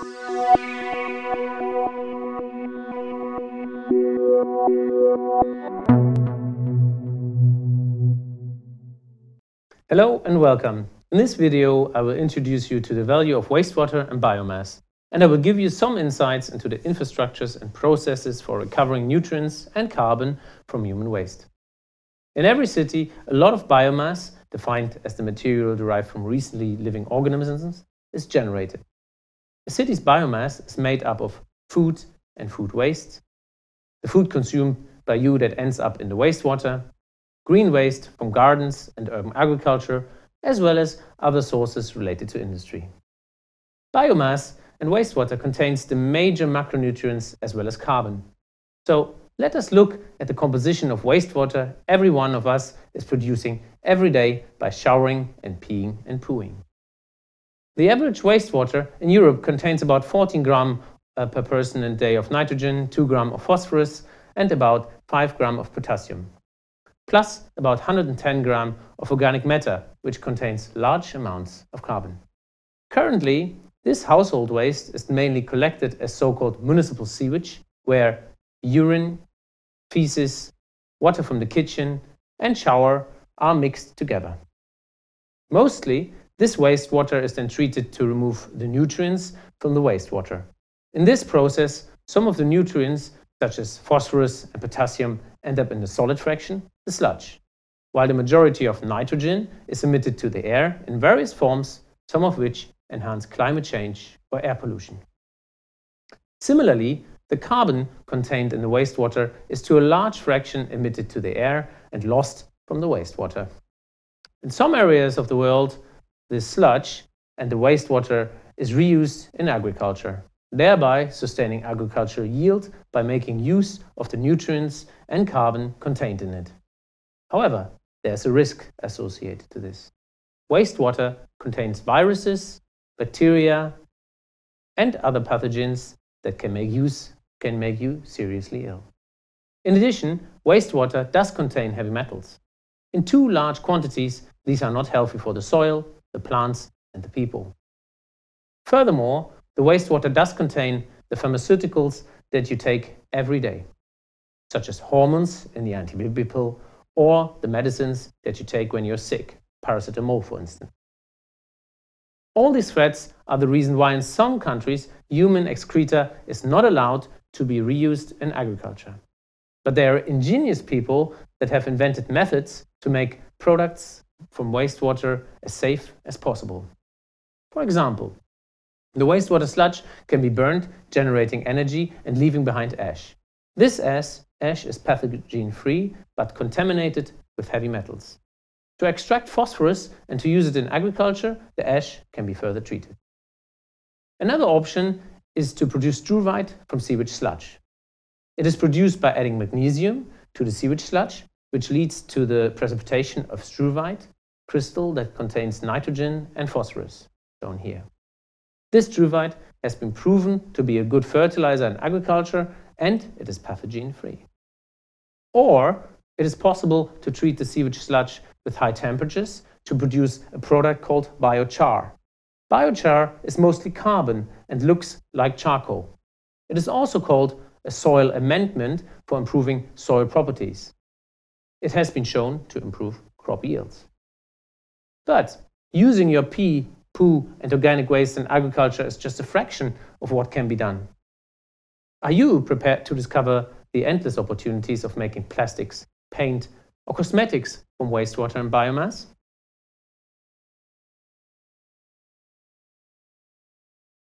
Hello and welcome. In this video, I will introduce you to the value of wastewater and biomass, and I will give you some insights into the infrastructures and processes for recovering nutrients and carbon from human waste. In every city, a lot of biomass, defined as the material derived from recently living organisms, is generated. A city's biomass is made up of food and food waste, the food consumed by you that ends up in the wastewater, green waste from gardens and urban agriculture, as well as other sources related to industry. Biomass and wastewater contains the major macronutrients as well as carbon. So let us look at the composition of wastewater every one of us is producing every day by showering and peeing and pooing. The average wastewater in Europe contains about 14 gram uh, per person a day of nitrogen, 2 gram of phosphorus and about 5 gram of potassium plus about 110 gram of organic matter, which contains large amounts of carbon. Currently, this household waste is mainly collected as so-called municipal sewage, where urine, feces, water from the kitchen and shower are mixed together. Mostly, this wastewater is then treated to remove the nutrients from the wastewater. In this process, some of the nutrients, such as phosphorus and potassium, end up in the solid fraction, the sludge, while the majority of nitrogen is emitted to the air in various forms, some of which enhance climate change or air pollution. Similarly, the carbon contained in the wastewater is to a large fraction emitted to the air and lost from the wastewater. In some areas of the world, this sludge and the wastewater is reused in agriculture thereby sustaining agricultural yield by making use of the nutrients and carbon contained in it. However, there's a risk associated to this. Wastewater contains viruses, bacteria, and other pathogens that can make, use, can make you seriously ill. In addition, wastewater does contain heavy metals. In too large quantities, these are not healthy for the soil, the plants, and the people. Furthermore, the wastewater does contain the pharmaceuticals that you take every day, such as hormones in the antibaby pill or the medicines that you take when you're sick, paracetamol for instance. All these threats are the reason why in some countries human excreta is not allowed to be reused in agriculture. But there are ingenious people that have invented methods to make products from wastewater as safe as possible. For example, the wastewater sludge can be burned, generating energy and leaving behind ash. This ash, ash is pathogen-free but contaminated with heavy metals. To extract phosphorus and to use it in agriculture, the ash can be further treated. Another option is to produce struvite from sewage sludge. It is produced by adding magnesium to the sewage sludge, which leads to the precipitation of struvite, crystal that contains nitrogen and phosphorus, shown here. This struvite has been proven to be a good fertilizer in agriculture and it is pathogen free. Or it is possible to treat the sewage sludge with high temperatures to produce a product called biochar. Biochar is mostly carbon and looks like charcoal. It is also called a soil amendment for improving soil properties. It has been shown to improve crop yields. But using your pee poo and organic waste in agriculture is just a fraction of what can be done. Are you prepared to discover the endless opportunities of making plastics, paint, or cosmetics from wastewater and biomass?